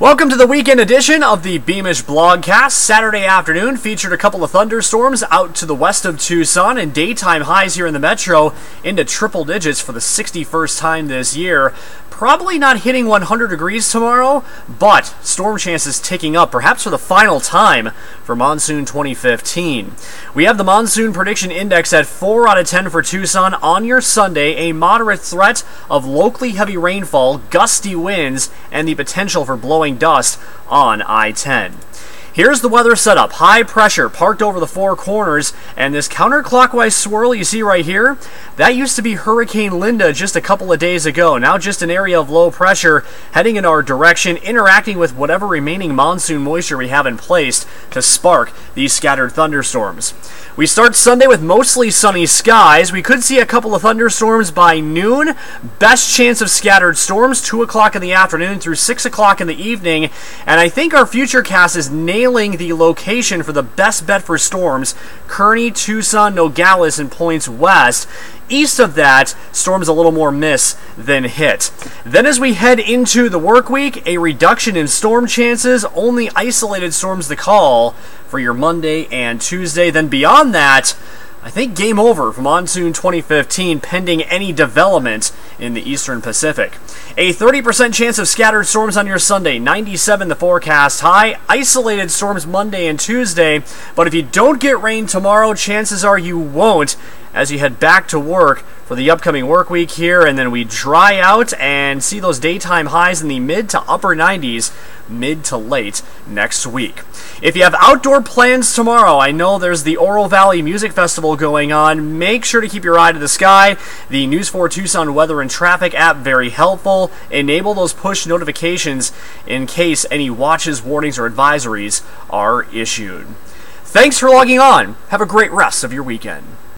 Welcome to the weekend edition of the Beamish Blogcast. Saturday afternoon featured a couple of thunderstorms out to the west of Tucson and daytime highs here in the metro into triple digits for the 61st time this year. Probably not hitting 100 degrees tomorrow, but storm chances ticking up, perhaps for the final time for monsoon 2015. We have the monsoon prediction index at 4 out of 10 for Tucson on your Sunday, a moderate threat of locally heavy rainfall, gusty winds, and the potential for blowing dust on I 10. Here's the weather setup. High pressure parked over the four corners, and this counterclockwise swirl you see right here, that used to be Hurricane Linda just a couple of days ago. Now just an area of low pressure heading in our direction, interacting with whatever remaining monsoon moisture we have in place to spark these scattered thunderstorms. We start Sunday with mostly sunny skies. We could see a couple of thunderstorms by noon. Best chance of scattered storms, 2 o'clock in the afternoon through 6 o'clock in the evening. And I think our futurecast is nailing the location for the best bet for storms Kearney, Tucson, Nogales, and points west. East of that, storms a little more miss than hit. Then as we head into the work week, a reduction in storm chances, only isolated storms to call for your Monday and Tuesday. Then beyond that, I think game over for monsoon 2015 pending any development in the eastern Pacific. A 30% chance of scattered storms on your Sunday, 97 the forecast. High, isolated storms Monday and Tuesday, but if you don't get rain tomorrow, chances are you won't as you head back to work for the upcoming work week here, and then we dry out and see those daytime highs in the mid to upper 90s mid to late next week. If you have outdoor plans tomorrow, I know there's the Oro Valley Music Festival going on. Make sure to keep your eye to the sky. The News 4 Tucson Weather and Traffic app very helpful. Enable those push notifications in case any watches, warnings, or advisories are issued. Thanks for logging on. Have a great rest of your weekend.